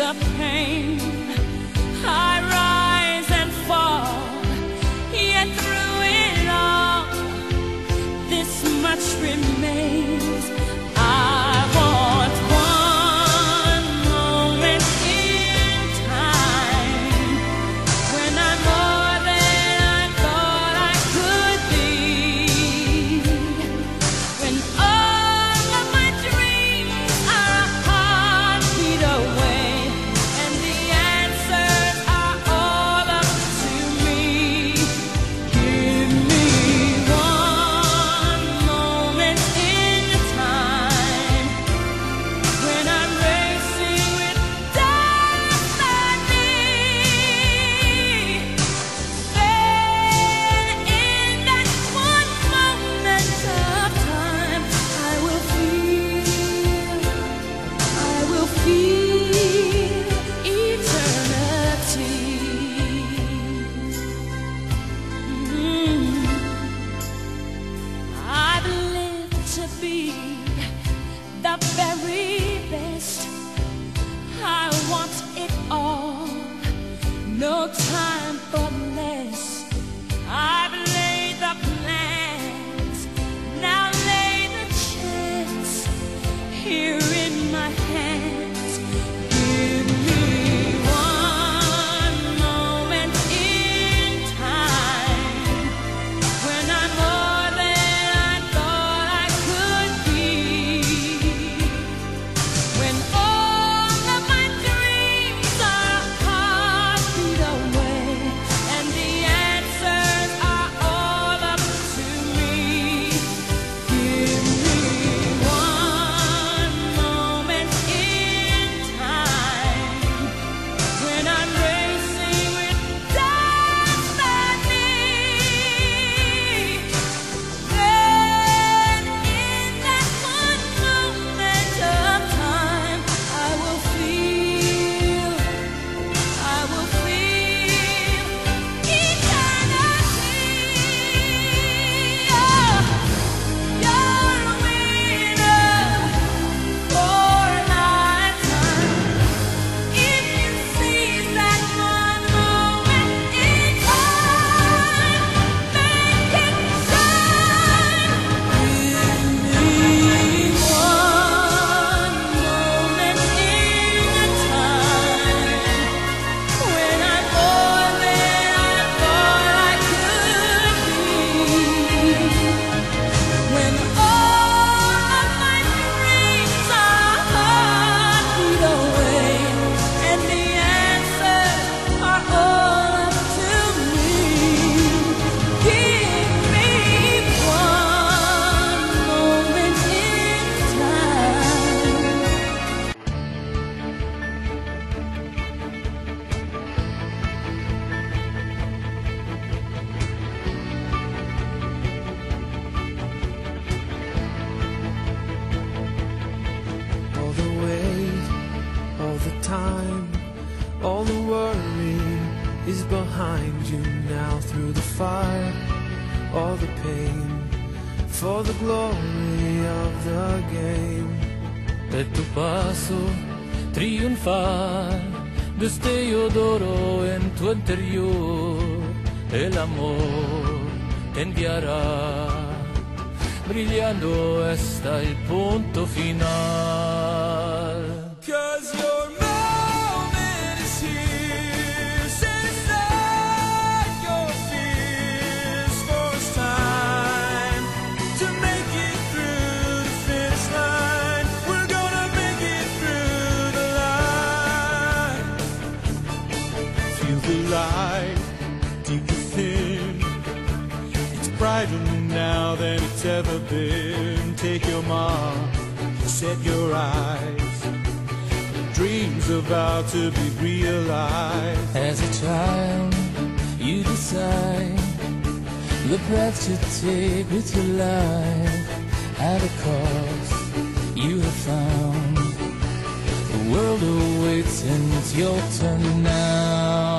the pain. all the pain for the glory of the game. Let tu passo triunfar, destello d'oro en tu interior, el amor te enviará. Brillando está el punto final. Cause you're now than it's ever been. Take your mark, set your eyes. Your dreams about to be realized. As a child, you decide the path to take with your life. At a cost, you have found the world awaits, and it's your turn now.